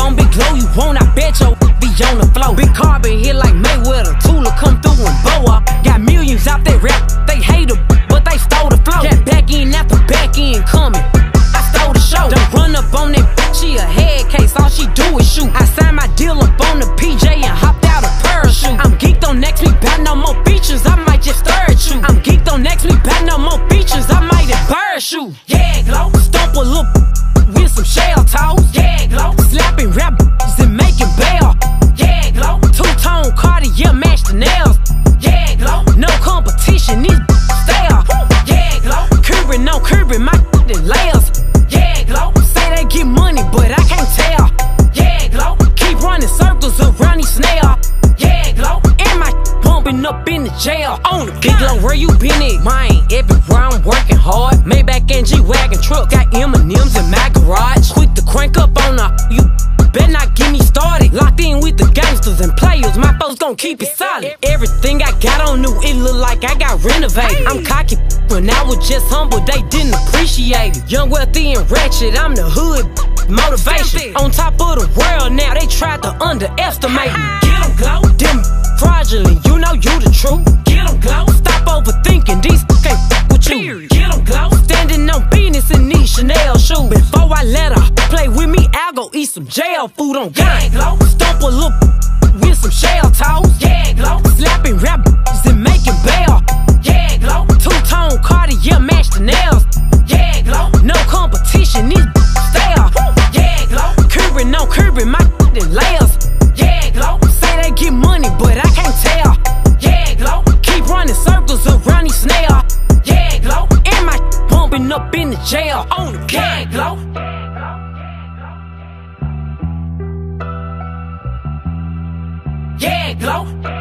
on Glo you want, I bet your be on the flow. Big carbon here like Mayweather, Tula come through and boa. Got millions out there rap, they hate em, but they stole the flow. Got back in, after back in, coming, I stole the show. Don't run up on that bitch, she a head case, all she do is shoot. I signed my deal up on the PJ and hop up in the jail. On the big Glo, where you been at? Mine, everywhere I'm working hard. Maybach and G Wagon truck. Got M&M's in my garage. Quick to crank up on her. You better not get me started. Locked in with the gangsters and players. My folks gon' keep it solid. Everything I got on new, it look like I got renovated. I'm cocky when I was just humble, they didn't appreciate it. Young, wealthy, and ratchet, I'm the hood motivation. On top of the world now, they tried to underestimate me. Fraudulent, you know you the truth. Get 'em Glo, stop overthinking, these can't fuck with you. Get 'em Glo, standing on business in these Chanel shoes. Before I let her play with me, I'll go eat some jail food on gang. Glo, stomp a little with some shell toes. Yeah, Glo, up in the jail. On the yeah, Glo. Yeah, Glo.